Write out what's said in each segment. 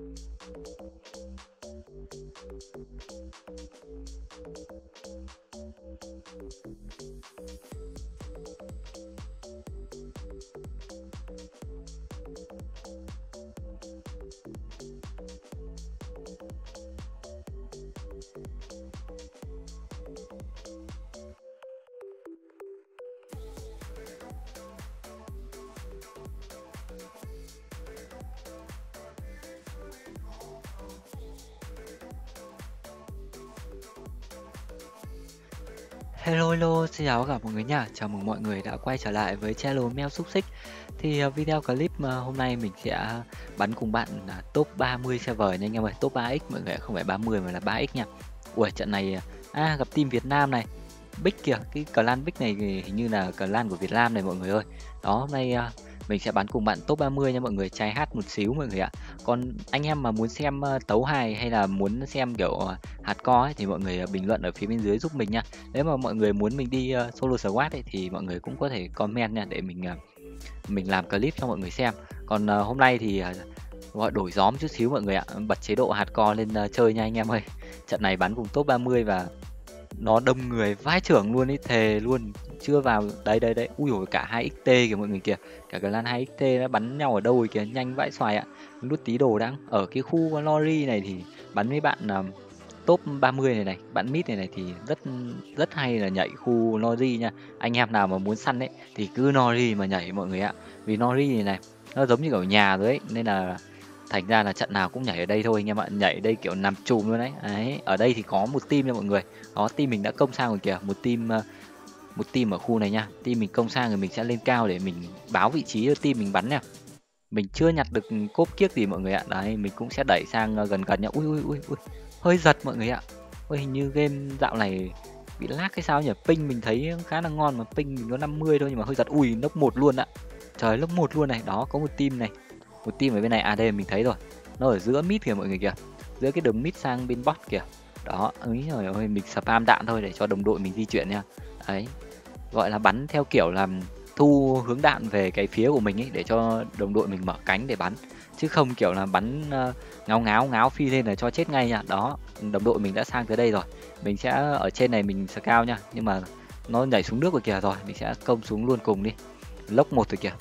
Thank Hello hello, xin chào cả mọi người nha. Chào mừng mọi người đã quay trở lại với channel Meo Xúc Xích. Thì à, video clip mà hôm nay mình sẽ bắn cùng bạn top 30 server nha anh em ơi, top 3x mọi người không phải 30 mà là 3x nha. Ui trận này à, à gặp team Việt Nam này. Big kìa, cái clan Big này hình như là clan của Việt Nam này mọi người ơi. Đó hôm nay à, mình sẽ bắn cùng bạn top 30 nha mọi người, trai hát một xíu mọi người ạ. Còn anh em mà muốn xem ờ, tấu hài hay là muốn xem kiểu ờ, hạt co ấy, thì mọi người ờ, bình luận ở phía bên dưới giúp mình nha. Nếu mà mọi người muốn mình đi solo squad ấy, thì mọi người cũng có thể comment nha để mình mình làm clip cho mọi người xem. Còn hôm nay thì gọi đổi gió chút xíu mọi người ạ, bật chế độ hạt co lên chơi nha anh em ơi. Trận này bắn cùng top 30 và nó đông người vai trưởng luôn ấy thề luôn chưa vào đấy đấy đấy ui rồi cả hai xt kìa mọi người kìa cả cái lan hai xt nó bắn nhau ở đâu rồi kìa nhanh vãi xoài ạ. Nút tí đồ đang ở cái khu lori này thì bắn với bạn uh, top 30 này này bạn mid này này thì rất rất hay là nhảy khu lori nha. Anh em nào mà muốn săn ấy thì cứ lori mà nhảy mọi người ạ. Vì lori này này nó giống như ở nhà rồi ấy nên là thành ra là trận nào cũng nhảy ở đây thôi anh em ạ, nhảy đây kiểu nằm chùm luôn đấy. Đấy, ở đây thì có một team nha mọi người. Đó team mình đã công sang rồi kìa, một team ờ, một team ở khu này nha. Team mình công sang rồi mình sẽ lên cao để mình báo vị trí cho team mình bắn nha. Mình chưa nhặt được cốp kiếc gì mọi người ạ. Đấy, mình cũng sẽ đẩy sang ờ, gần gần nha. Ui ui ui ui, hơi giật mọi người ạ. Ôi hình như game dạo này bị lag hay sao nhỉ? Ping mình thấy khá là ngon mà ping mình có 50 thôi nhưng mà hơi giật. Ui nốc một luôn ạ. Trời lớp một luôn này. Đó, có một team này một team ở bên này à đây mình thấy rồi. Nó ở giữa mid kìa mọi người kìa. Giữa cái đường mid sang bên bot kìa. Đó ấy rồi ơi mình spam đạn thôi để cho đồng đội mình di chuyển nha. Ấy gọi là bắn theo kiểu là thu hướng đạn về cái phía của mình ấy để cho đồng đội mình mở cánh để bắn. Chứ không kiểu là bắn uh, ngáo ngáo ngáo phi lên là cho chết ngay nha. Đó đồng đội mình đã sang tới đây rồi. Mình sẽ ở trên này mình cao nha. Nhưng mà nó nhảy xuống nước rồi kìa rồi mình sẽ công xuống luôn cùng đi. Lốc một rồi kìa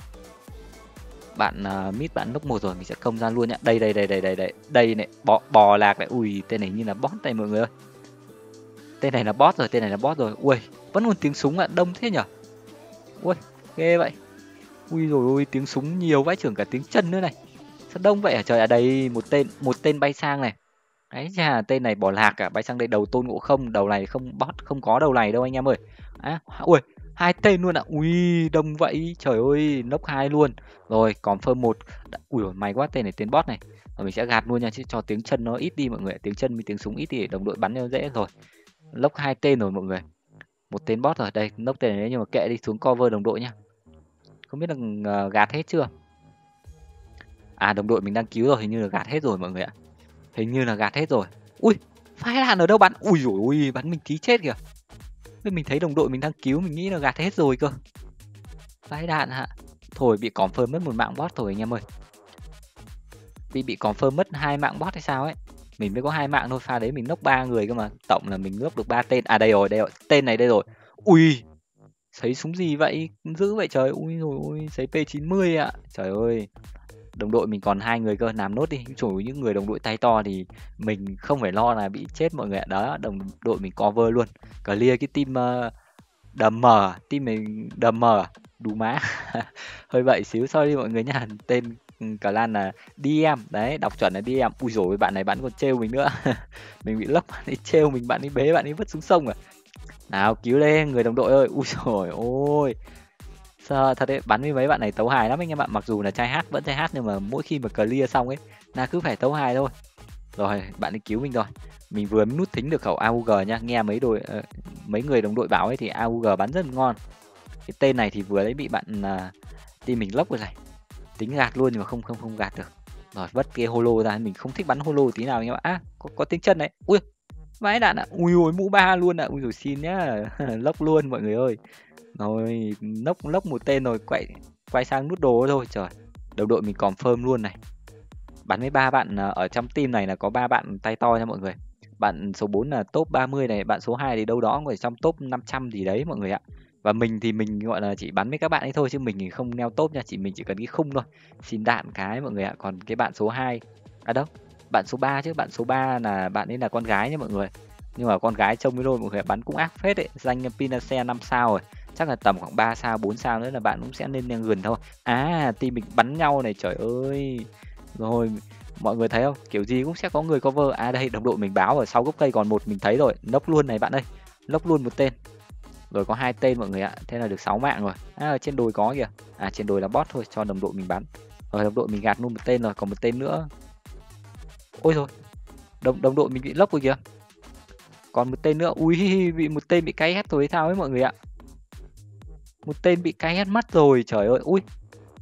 bạn à, uh, mid bạn lúc một rồi mình sẽ công ra luôn nhá. Đây đây đây đây đây đây đây này bò bò lạc này. Ui tên này như là bot này mọi người ơi. Tên này là bot rồi tên này là bot rồi. Ui vẫn còn tiếng súng ạ đông thế nhở? Ui ghê vậy. Ui rồi ôi tiếng súng nhiều vãi trưởng cả tiếng chân nữa này. Sao đông vậy à trời à đây một tên một tên bay sang này. Đấy chà tên này bỏ lạc cả bay sang đây đầu tôn ngộ không đầu này không bot không có đầu này đâu anh em ơi. À, ui hai tên luôn ạ. À. ui, đông vậy. Trời ơi nốc hai luôn. Rồi còn phơ một ui may quá tên này, tên bot này. Rồi mình sẽ gạt luôn nha, chứ cho tiếng chân nó ít đi mọi người tiếng chân với tiếng súng ít thì đồng đội bắn cho dễ rồi. Lốc hai tên rồi mọi người. Một tên bot rồi. Đây nốc tên này nhưng mà kệ đi, xuống cover đồng đội nha không biết là ờ, gạt hết chưa? À đồng đội mình đang cứu rồi, hình như là gạt hết rồi mọi người ạ. Hình như là gạt hết rồi. Ui phai đạn ở đâu bắn? Ui rồi ui bắn mình tí chết kìa mình thấy đồng đội mình đang cứu mình nghĩ là gạt hết rồi cơ. Phái đạn hả? Thôi bị confirm mất một mạng bot rồi anh em ơi. Bị bị confirm mất hai mạng bot hay sao ấy? Mình mới có hai mạng thôi pha đấy mình nốc ba người cơ mà. Tổng là mình nốc được ba tên. À đây rồi đây rồi. Tên này đây rồi. Ui! Thấy súng gì vậy? Dữ vậy trời. Ui rồi ui thấy p 90 ạ. Trời ơi đồng đội mình còn hai người cơ làm nốt đi chủ những người đồng đội tay to thì mình không phải lo là bị chết mọi người ạ. Đó đồng đội mình cover luôn. Clear cái team uh, đầm mờ team mình đầm mờ đủ má. Hơi vậy xíu sorry mọi người nha tên ừ, cả lan là DM đấy đọc chuẩn là DM ui rồi bạn này bạn còn trêu mình nữa. Mình bị lấp bạn ấy trêu mình bạn ấy bế bạn ấy vứt xuống sông à. Nào cứu lên người đồng đội ơi. Ui rồi ôi sợ thật đấy bắn với mấy bạn này tấu hài lắm anh em ạ mặc dù là trai hát vẫn trai hát nhưng mà mỗi khi mà clear xong ấy là cứ phải tấu hài thôi. Rồi bạn ấy cứu mình rồi. Mình vừa mới nút thính được khẩu AUG nha nghe mấy đội uh, mấy người đồng đội bảo ấy thì AUG bắn rất là ngon. Cái tên này thì vừa đấy bị bạn uh, team mình lốc rồi này. Tính gạt luôn nhưng mà không không không gạt được. Rồi vất cái holo ra mình không thích bắn holo tí nào anh em ạ à, có, có tiếng chân đấy ui vãi đạn ạ. À. ui ôi mũ ba luôn ạ. À. ui rồi xin nhá. Lốc luôn mọi người ơi rồi lốc lốc một tên rồi, quay quay sang nút đồ thôi. Trời, đồng đội mình còn phơm luôn này. Bắn với ba bạn à, ở trong team này là có ba bạn tay to nha mọi người. Bạn số 4 là top 30 này, bạn số 2 thì đâu đó ở trong top 500 gì đấy mọi người ạ. Và mình thì mình, gọi là, chỉ bắn với các bạn ấy thôi, chứ mình thì không neo top nha, chỉ mình chỉ cần cái khung thôi. Xin đạn cái mọi người ạ. Còn cái bạn số 2 à đâu, bạn số 3 chứ, bạn số 3 là, bạn ấy là con gái nha mọi người. Nhưng mà con gái trông với đôi mọi người bắn cũng ác phết đấy danh pinace 5 sao rồi chắc là tầm khoảng 3 sao 4 sao nữa là bạn cũng sẽ lên lên gần thôi. À team mình bắn nhau này trời ơi. Rồi mọi người thấy không? Kiểu gì cũng sẽ có người cover. À đây đồng đội mình báo ở sau gốc cây còn một mình thấy rồi. Nốc luôn này bạn ơi. Nốc luôn một tên. Rồi có hai tên mọi người ạ. Thế là được 6 mạng rồi. À, ở trên đồi có kìa. À trên đồi là bot thôi cho đồng đội mình bắn. Rồi đồng đội mình gạt luôn một tên rồi còn một tên nữa. Ôi rồi đồng đồng đội mình bị lốc rồi kìa. Còn một tên nữa. Ui bị một tên bị cay hết rồi sao ấy mọi người ạ? Một tên bị cay hết mắt rồi trời ơi. Ui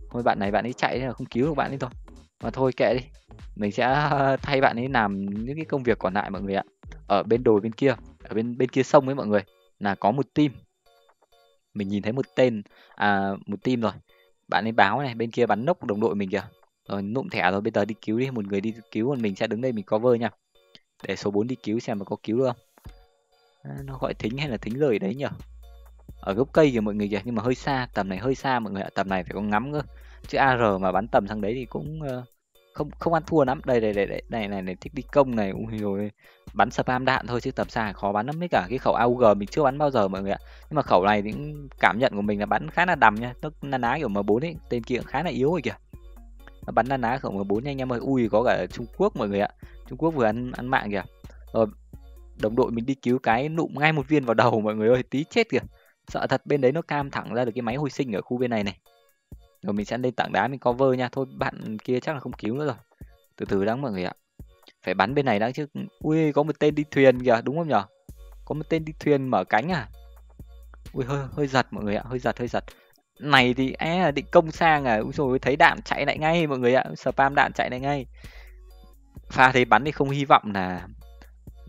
thôi bạn này bạn ấy chạy là không cứu được bạn ấy thôi mà thôi kệ đi mình sẽ ờ, thay bạn ấy làm những cái công việc còn lại mọi người ạ. Ở bên đồi bên kia ở bên bên kia sông ấy mọi người là có một team. Mình nhìn thấy một tên à một team rồi. Bạn ấy báo này bên kia bắn nốc đồng đội mình kìa. Rồi nụm thẻ rồi bây giờ đi cứu đi một người đi cứu còn mình sẽ đứng đây mình cover nha. Để số 4 đi cứu xem mà có cứu được không? À, nó gọi thính hay là thính lời đấy nhỉ? Ở gốc cây kìa mọi người kìa nhưng mà hơi xa tầm này hơi xa mọi người ạ. Tầm này phải có ngắm cơ. Chứ ar mà bắn tầm sang đấy thì cũng ờ, không không ăn thua lắm. Đây đây đây, đây này này này thích đi công này ui rồi bắn spam đạn thôi chứ tầm xa khó bắn lắm. Mấy cả cái khẩu AUG mình chưa bắn bao giờ mọi người ạ. Nhưng mà khẩu này thì cảm nhận của mình là bắn khá là đầm nha. Nó na ná kiểu M4 ấy tên kia khá là yếu rồi kìa. Nó bắn na ná khẩu M4 nha anh em ơi. Ui có cả Trung Quốc mọi người ạ. Trung Quốc vừa ăn ăn mạng kìa. Rồi đồng đội mình đi cứu cái nụm ngay một viên vào đầu mọi người ơi. Tí chết kìa sợ thật, bên đấy nó cam thẳng ra được cái máy hồi sinh ở khu bên này này. Rồi mình sẽ lên tảng đá, mình cover nha. Thôi, bạn kia chắc là không cứu nữa rồi. Từ từ đáng mọi người ạ. Phải bắn bên này đã chứ. Ui, có một tên đi thuyền kìa, đúng không nhở? Có một tên đi thuyền mở cánh à? Ui, hơi hơi giật mọi người ạ, hơi giật hơi giật. Này thì, é, định công sang à? Ui rồi thấy đạn chạy lại ngay mọi người ạ. Spam đạn chạy lại ngay. Pha thấy bắn thì không hy vọng là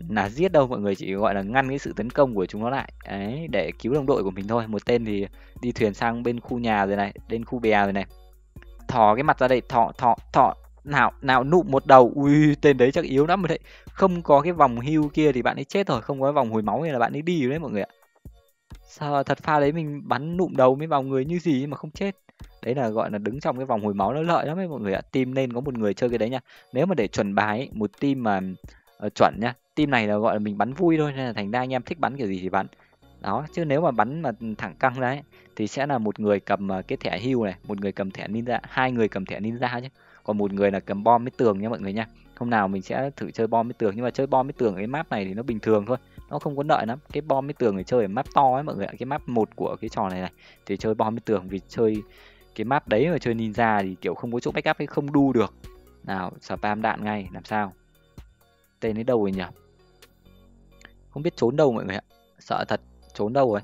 là giết đâu mọi người chỉ gọi là ngăn cái sự tấn công của chúng nó lại. Đấy để cứu đồng đội của mình thôi. Một tên thì đi thuyền sang bên khu nhà rồi này bên khu bè rồi này. Thò cái mặt ra đây thọ thọ thọ nào nào nụ một đầu. Ui tên đấy chắc yếu lắm rồi đấy. Không có cái vòng hưu kia thì bạn ấy chết rồi không có vòng hồi máu thì là bạn ấy đi rồi đấy mọi người ạ. Sao thật pha đấy mình bắn nụm đầu mới vào người như gì mà không chết? Đấy là gọi là đứng trong cái vòng hồi máu nó lợi lắm đấy mọi người ạ. Team nên có một người chơi cái đấy nha. Nếu mà để chuẩn bài một team mà uh, chuẩn nha team này là, gọi là, mình bắn vui thôi, nên là thành ra anh em thích bắn kiểu gì thì bắn. Đó, chứ nếu mà bắn mà thẳng căng đấy thì sẽ là một người cầm à, cái thẻ hưu này, một người cầm thẻ ninja, hai người cầm thẻ ninja chứ. Còn một người là cầm bom với tường nha mọi người nha hôm nào mình sẽ thử chơi bom với tường, nhưng mà chơi bom với tường cái map này thì nó bình thường thôi, nó không có đợi lắm. Cái bom với tường thì chơi ở map to ấy mọi người ạ, cái map một của cái trò này này, thì chơi bom với tường vì chơi cái map đấy mà chơi ninja thì, kiểu, không có chỗ backup ấy, không đu được. Nào spam đạn ngay, làm sao? Tên ấy đâu rồi nhỉ? Không biết trốn đâu mọi người ạ. Sợ thật, trốn đâu rồi.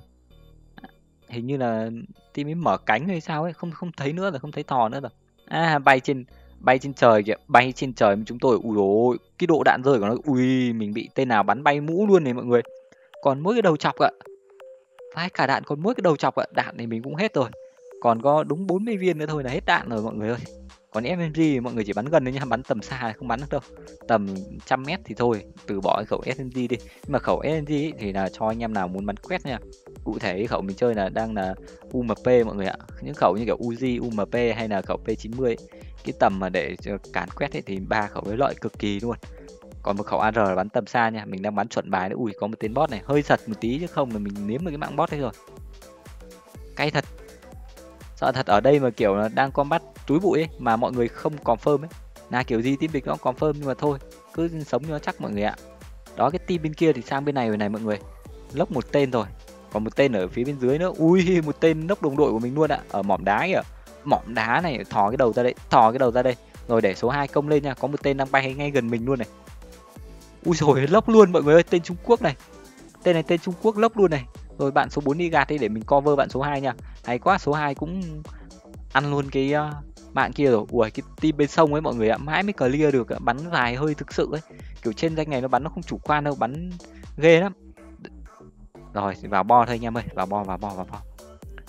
Hình như là tim ấy mở cánh hay sao ấy, không không thấy nữa rồi, không thấy thò nữa rồi. À bay trên bay trên trời kìa, bay trên trời chúng tôi, ui ôi, cái độ đạn rơi của nó, ui, mình bị tên nào bắn bay mũ luôn này mọi người. Còn mỗi cái đầu chọc ạ. Phải cả đạn, còn mỗi cái đầu chọc ạ, đạn thì mình cũng hết rồi. Còn có đúng 40 viên nữa thôi là hết đạn rồi mọi người ơi còn SMG mọi người chỉ bắn gần thôi nha bắn tầm xa không bắn được đâu. Tầm trăm mét thì thôi, từ bỏ cái khẩu SMG đi. Nhưng mà khẩu SMG thì là cho anh em nào muốn bắn quét nha. Cụ thể cái khẩu mình chơi là đang là UMP mọi người ạ. Những khẩu như kiểu Uzi UMP hay là khẩu P90 ấy. cái tầm mà để cản quét ấy thì ba khẩu với lợi cực kỳ luôn. Còn một khẩu AR bắn tầm xa nha, mình đang bắn chuẩn bài đấy ui, có một tên bot này, hơi giật một tí chứ không là mình nếm được cái mạng bot đấy rồi. Cay thật sợ thật, ở đây mà kiểu là đang combat túi bụi ấy, mà mọi người không confirm ấy. Là kiểu gì team địch nó confirm nhưng mà thôi, cứ sống cho nó chắc mọi người ạ. Đó, cái team bên kia thì sang bên này rồi này mọi người. Lốc một tên rồi còn một tên ở phía bên dưới nữa. Ui, một tên lốc đồng đội của mình luôn ạ. Ở mỏm đá kìa. Mỏm đá này, thò cái đầu ra đây, thò cái đầu ra đây. Rồi để số 2 công lên nha. Có một tên đang bay ngay gần mình luôn này. Ui rồi lốc luôn mọi người ơi. Tên trung quốc này. Tên này, tên trung quốc lốc luôn này rồi bạn số 4 đi gạt đi để mình cover bạn số 2 nha. Hay quá số 2 cũng ăn luôn cái ờ, uh, mạng kia rồi. Ui cái team bên sông ấy mọi người ạ mãi mới clear được bắn dài hơi thực sự ấy. Kiểu trên danh này nó bắn nó không chủ quan đâu bắn ghê lắm. Rồi vào bo thôi anh em ơi. Vào bo vào bo vào bo.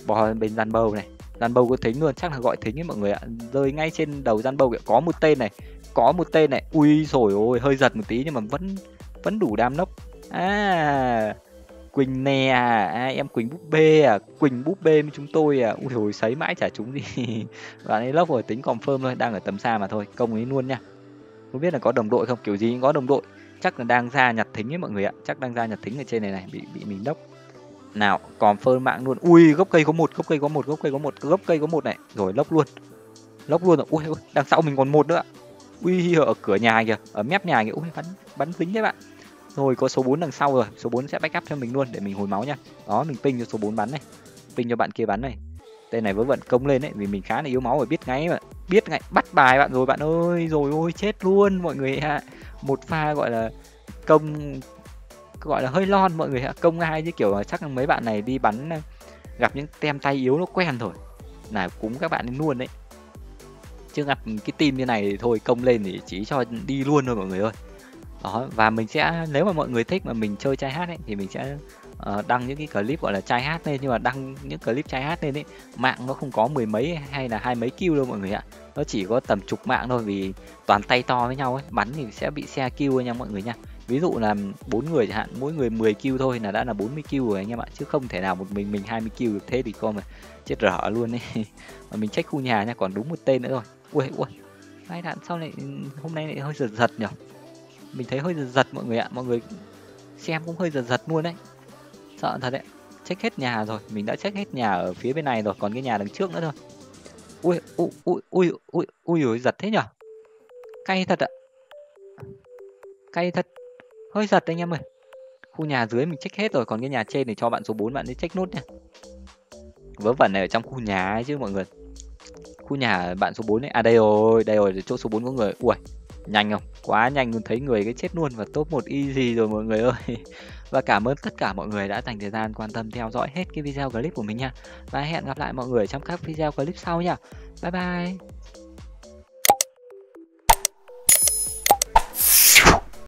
Bo bên gian bầu này. Gian bầu có thính luôn chắc là gọi thính ấy mọi người ạ. Rơi ngay trên đầu gian bâu có một tên này có một tên này. Ui rồi ôi hơi giật một tí nhưng mà vẫn vẫn đủ đam nốc. À Quỳnh nè à, à, em Quỳnh búp bê à Quỳnh búp bê với chúng tôi à. Ui hồi sấy mãi chả chúng gì bạn ấy lốc rồi tính confirm thôi đang ở tầm xa mà thôi công ấy luôn nha. Không biết là có đồng đội không? Kiểu gì cũng có đồng đội. Chắc là đang ra nhặt thính ấy mọi người ạ. Chắc đang ra nhặt thính ở trên này này bị bị mình đốc. Nào còn phơ mạng luôn. Ui gốc cây có một gốc cây có một gốc cây có một gốc cây có một này. Rồi lốc luôn. Lốc luôn rồi. Ui, ui đằng sau mình còn một nữa. Ui ở cửa nhà kìa ở mép nhà kìa. Ui bắn bắn dính đấy bạn rồi có số 4 đằng sau rồi. Số 4 sẽ backup cho mình luôn, để mình hồi máu nha. Đó, mình ping cho số 4 bắn này. Ping cho bạn kia bắn này. Tên này vẫn vận công lên đấy vì mình khá là yếu máu và biết ngay mà. Biết ngay, bắt bài bạn rồi, bạn ơi. Rồi, ôi, chết luôn, mọi người ạ. Một pha gọi là công, gọi là hơi lon, mọi người ạ. Công ai chứ, kiểu chắc là mấy bạn này đi bắn ờ, gặp những tem tay yếu nó quen rồi là cúng các bạn luôn đấy. Chứ gặp cái team như này thì thôi, công lên thì chỉ cho đi luôn thôi, mọi người ơi đó và mình sẽ nếu mà mọi người thích mà mình chơi chai hát ấy thì mình sẽ uh, đăng những cái clip gọi là chai hát lên. Nhưng mà đăng những clip chai hát lên ấy mạng nó không có mười mấy hay là hai mấy kill đâu mọi người ạ. Nó chỉ có tầm chục mạng thôi vì toàn tay to với nhau ấy. Bắn thì sẽ bị xe kill nha mọi người nha. Ví dụ là bốn người chẳng hạn mỗi người 10 kill thôi là đã là 40 kill rồi anh em ạ. Chứ không thể nào một mình mình 20 kill được. Thế thì con mà chết rở luôn ấy. Mà mình trách khu nhà nha còn đúng một tên nữa rồi. Ui ui hai đạn sau này hôm nay lại hơi giật giật nhở? Mình thấy hơi giật giật mọi người ạ. Mọi người xem cũng hơi giật giật luôn đấy. Sợ thật đấy. Check hết nhà rồi. Mình đã check hết nhà ở phía bên này rồi. Còn cái nhà đằng trước nữa thôi. Ui ui ui ui ui ui ui giật thế nhở? Cay thật ạ. Cay thật. Hơi giật anh em ơi. Khu nhà dưới mình check hết rồi. Còn cái nhà trên thì cho bạn số 4 bạn đi check nốt nha vớ vẩn này ở trong khu nhà ấy chứ mọi người. Khu nhà bạn số 4 ấy. À đây rồi. Đây rồi. Chỗ số 4 có người. Ui nhanh không? Quá nhanh luôn, thấy người cái chết luôn và top một easy rồi mọi người ơi. Và cảm ơn tất cả mọi người đã dành thời gian quan tâm theo dõi hết cái video clip của mình nha. Và hẹn gặp lại mọi người trong các video clip sau nha. Bye bye.